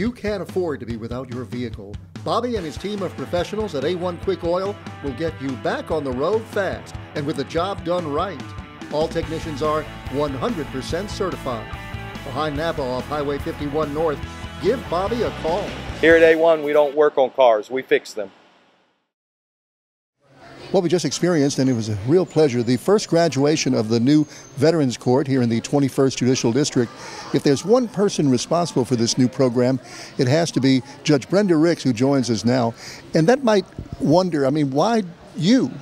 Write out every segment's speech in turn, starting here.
You can't afford to be without your vehicle. Bobby and his team of professionals at A1 Quick Oil will get you back on the road fast and with the job done right. All technicians are 100% certified. Behind Napa off Highway 51 North, give Bobby a call. Here at A1, we don't work on cars, we fix them. What we just experienced, and it was a real pleasure, the first graduation of the new Veterans Court here in the 21st Judicial District. If there's one person responsible for this new program, it has to be Judge Brenda Ricks, who joins us now. And that might wonder, I mean, why you?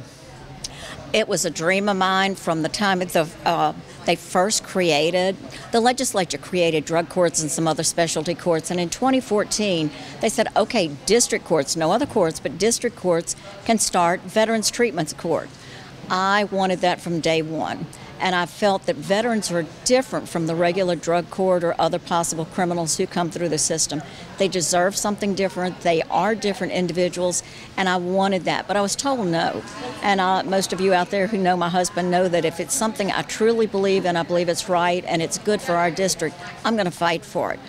It was a dream of mine from the time of the, uh, they first created. The legislature created drug courts and some other specialty courts, and in 2014 they said, okay, district courts, no other courts, but district courts can start Veterans Treatments Court. I wanted that from day one and I felt that veterans are different from the regular drug court or other possible criminals who come through the system. They deserve something different. They are different individuals, and I wanted that, but I was told no. And uh, most of you out there who know my husband know that if it's something I truly believe in, I believe it's right and it's good for our district, I'm going to fight for it.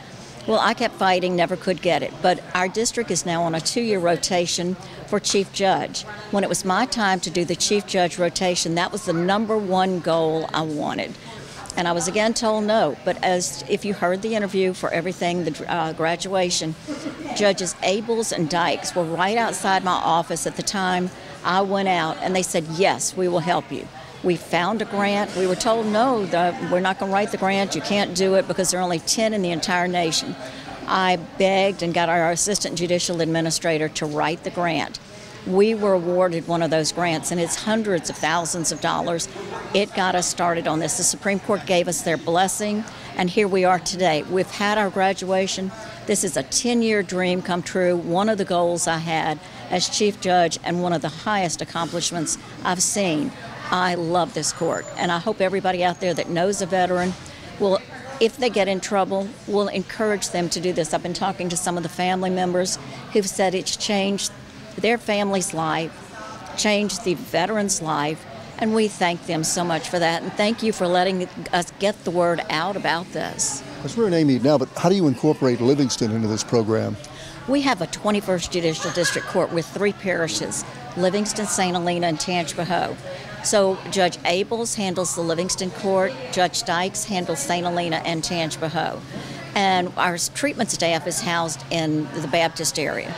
Well, I kept fighting, never could get it. But our district is now on a two year rotation for chief judge. When it was my time to do the chief judge rotation, that was the number one goal I wanted. And I was again told no. But as if you heard the interview for everything, the uh, graduation, Judges Abels and Dykes were right outside my office at the time I went out, and they said, Yes, we will help you. We found a grant. We were told, no, the, we're not going to write the grant. You can't do it because there are only 10 in the entire nation. I begged and got our assistant judicial administrator to write the grant. We were awarded one of those grants, and it's hundreds of thousands of dollars. It got us started on this. The Supreme Court gave us their blessing, and here we are today. We've had our graduation. This is a 10 year dream come true, one of the goals I had as Chief Judge, and one of the highest accomplishments I've seen. I love this court, and I hope everybody out there that knows a veteran will, if they get in trouble, will encourage them to do this. I've been talking to some of the family members who've said it's changed their family's life, changed the veteran's life, and we thank them so much for that. And thank you for letting us get the word out about this. Because we're in Amite now, but how do you incorporate Livingston into this program? We have a 21st Judicial District Court with three parishes Livingston, St. Helena, and Tangipahoa. So Judge Abels handles the Livingston Court, Judge Dykes handles St. Helena and Tangipahoa. And our treatment staff is housed in the Baptist area.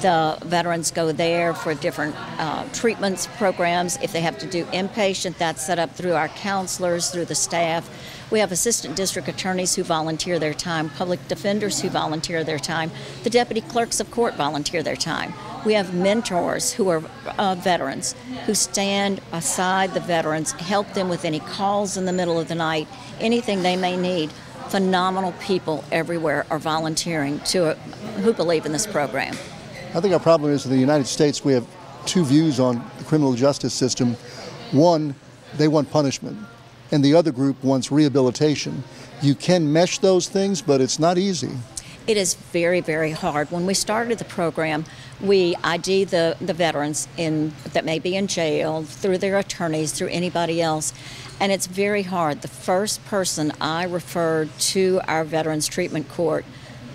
The veterans go there for different uh, treatments programs. If they have to do inpatient, that's set up through our counselors, through the staff. We have assistant district attorneys who volunteer their time, public defenders who volunteer their time, the deputy clerks of court volunteer their time. We have mentors who are uh, veterans who stand beside the veterans, help them with any calls in the middle of the night, anything they may need. Phenomenal people everywhere are volunteering to uh, who believe in this program. I think our problem is in the United States we have two views on the criminal justice system. One, they want punishment and the other group wants rehabilitation. You can mesh those things, but it's not easy. It is very, very hard. When we started the program, we ID the, the veterans in that may be in jail through their attorneys, through anybody else, and it's very hard. The first person I referred to our Veterans Treatment Court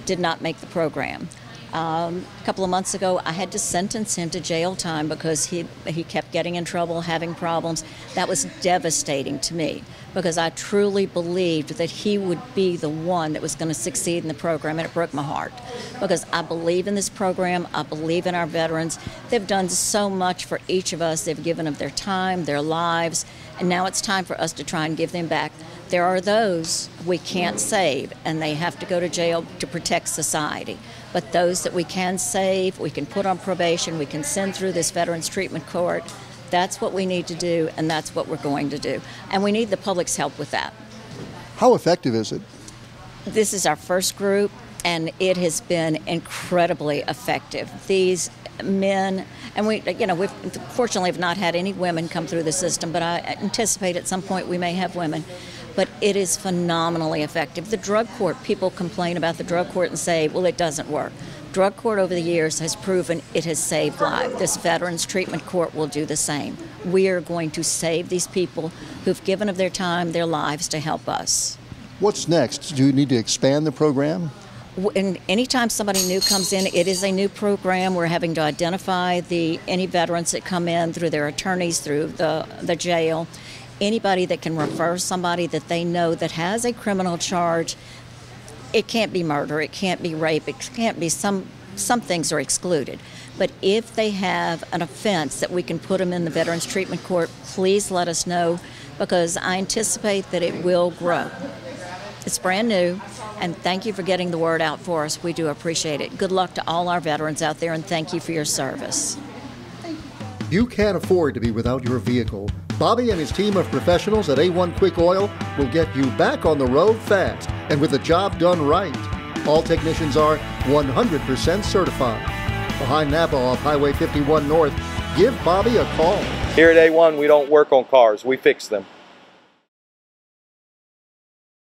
did not make the program. Um, a couple of months ago, I had to sentence him to jail time because he, he kept getting in trouble, having problems. That was devastating to me because I truly believed that he would be the one that was going to succeed in the program, and it broke my heart because I believe in this program. I believe in our veterans. They've done so much for each of us. They've given of their time, their lives, and now it's time for us to try and give them back. There are those we can't save, and they have to go to jail to protect society. But those that we can save, we can put on probation, we can send through this Veterans Treatment Court. That's what we need to do, and that's what we're going to do. And we need the public's help with that. How effective is it? This is our first group, and it has been incredibly effective. These men, and we, you know, we fortunately have not had any women come through the system, but I anticipate at some point we may have women but it is phenomenally effective. The drug court, people complain about the drug court and say, well, it doesn't work. Drug court over the years has proven it has saved lives. This Veterans Treatment Court will do the same. We are going to save these people who've given of their time, their lives to help us. What's next? Do you need to expand the program? And anytime somebody new comes in, it is a new program. We're having to identify the any veterans that come in through their attorneys, through the the jail, anybody that can refer somebody that they know that has a criminal charge. It can't be murder. It can't be rape. It can't be some some things are excluded. But if they have an offense that we can put them in the Veterans Treatment Court, please let us know because I anticipate that it will grow. It's brand new, and thank you for getting the word out for us. We do appreciate it. Good luck to all our veterans out there, and thank you for your service. You can't afford to be without your vehicle. Bobby and his team of professionals at A1 Quick Oil will get you back on the road fast and with the job done right. All technicians are 100% certified. Behind Napa off Highway 51 North, give Bobby a call. Here at A1, we don't work on cars, we fix them.